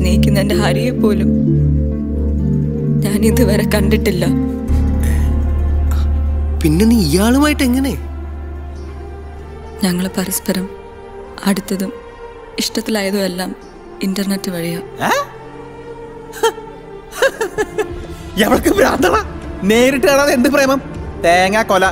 സ്നേഹിക്കുന്ന എന്റെ ഹരിയെ പോലും ഞാൻ ഇതുവരെ കണ്ടിട്ടില്ല. പിന്നെ നീ ഇയാളുമായിട്ട് എങ്ങനെ? ഞങ്ങൾ പരസ്പരം അടുത്തതും ഇഷ്ടത്തിലായതും എല്ലാം ഇന്റർനെറ്റ് വഴിയാ. നേരിട്ട് കാണാതെ എന്ത് പ്രേമം? തേങ്ങ കൊല